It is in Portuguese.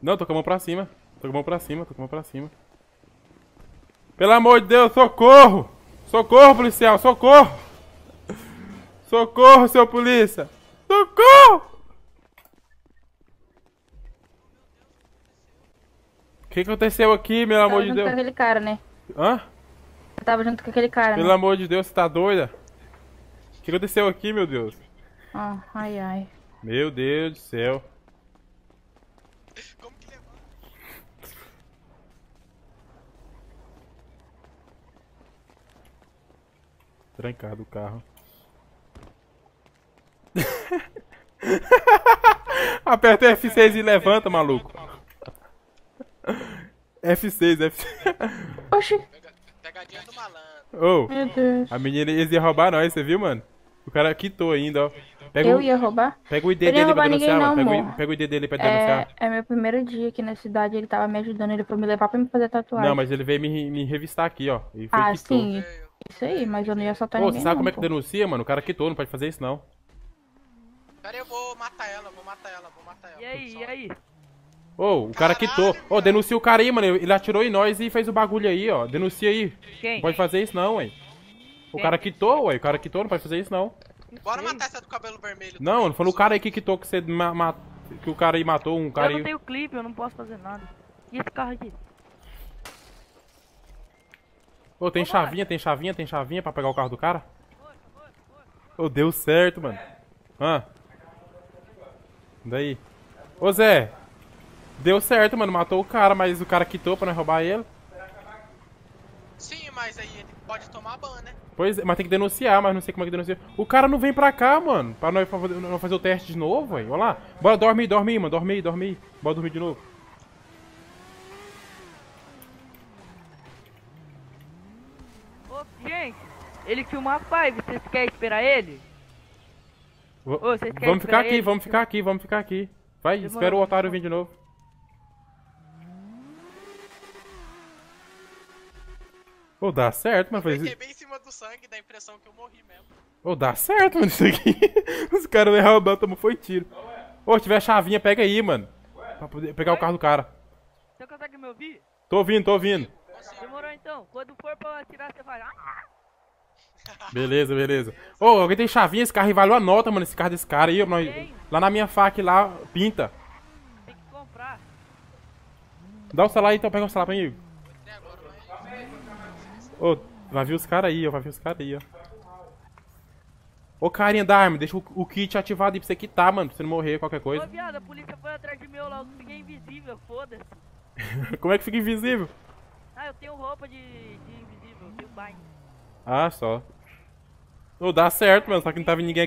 Não, tô com a mão pra cima. Tô com a mão pra cima, tô com a mão pra cima. Pelo amor de Deus, socorro! Socorro, policial, socorro! Socorro, seu polícia! Socorro! O que aconteceu aqui, Tava amor de junto Deus? com aquele cara, né? Hã? Eu tava junto com aquele cara, Pelo né? amor de Deus, você tá doida? O que aconteceu aqui, meu Deus? Ah, ai, ai. Meu Deus do céu. Como que levanta? Trancado o carro. Aperta F6 e levanta, maluco. F6, F6. Oxi, Pega- Pegadinha do malandro. Ô, meu Deus. a menina eles iam roubar nós, você viu, mano? O cara quitou ainda, ó. Pega, Eu o, ia roubar? pega o ID dele pra denunciar, não, mano. Pega, pega o ID dele pra É, denunciar. é meu primeiro dia aqui na cidade, ele tava me ajudando, ele foi me levar pra me fazer tatuagem. Não, mas ele veio me, me revistar aqui, ó. E foi Ah, quitou. sim, isso aí, mas eu não ia soltar Ô, ninguém você sabe não, como é que pô. denuncia, mano? O cara quitou, não pode fazer isso não. Pera aí, eu vou matar ela, vou matar ela, vou matar ela. E aí, Só- e aí? Ô, o cara Caralho, quitou. Ô, cara. denuncia o cara aí, mano. Ele atirou em nós e fez o bagulho aí, ó. Denuncia aí. Quem? Não pode fazer isso não, ué. O cara quitou, ué. O cara quitou, não pode fazer isso não. Bora matar essa do cabelo vermelho. Não, também, ele falou o cara aí que quitou, que você ma ma- que o cara aí matou um cara eu não aí. tenho clipe, eu não posso fazer nada. E esse carro aqui? Ô, tem chavinha, tem chavinha, tem chavinha pra pegar o carro do cara? Ô, deu certo, mano. Hã? Daí. Ô, Zé. Deu certo, mano. Matou o cara, mas o cara quitou pra não roubar ele. Sim, mas aí ele pode tomar ban, né? Pois é, mas tem que denunciar, mas não sei como é que denuncia. O cara não vem pra cá, mano. Pra não fazer o teste de novo, velho. Olha lá. Bora, dorme aí, dorme aí, mano. Dorme aí, dorme aí. Bora dormir de novo. Ô, gente, ele filmou a Five, vocês querem esperar ele? Ô, vocês querem vamos ficar esperar aqui, ele? vamos ficar aqui, vamos ficar aqui. Vai, Demorou, espera o otário vir de novo. Ô, dá certo, mano. fazer Fiquei isso. bem em cima do sangue, dá a impressão que eu morri mesmo. Ô, dá certo, mano, isso aqui. Os caras não erraram, não, tomou foi tiro. Ô, se tiver chavinha, pega aí, mano. Pra poder pegar o carro do cara. Você consegue me ouvir? Tô ouvindo, tô ouvindo. Demorou então. Quando for pra eu atirar, você. Ah! Beleza, beleza. Ô, alguém tem chavinha? Esse carro valeu a nota, mano. Esse carro desse cara aí, nós- lá na minha faca lá, pinta. Tem que comprar. Dá o celular aí, então pega o celular pra mim. Ô, vai vir os caras aí, ó. Vai vir os caras aí, ó. Ô, carinha da arma, deixa o, o kit ativado aí pra você quitar, mano. Pra você não morrer, qualquer Ô, coisa. viado, a polícia foi atrás de mim, eu logo fiquei invisível, foda-se. Como é que fica invisível? Ah, eu tenho roupa de, de invisível, eu tenho bind. Ah, só. Ô, dá certo, mano. Só que não tava ninguém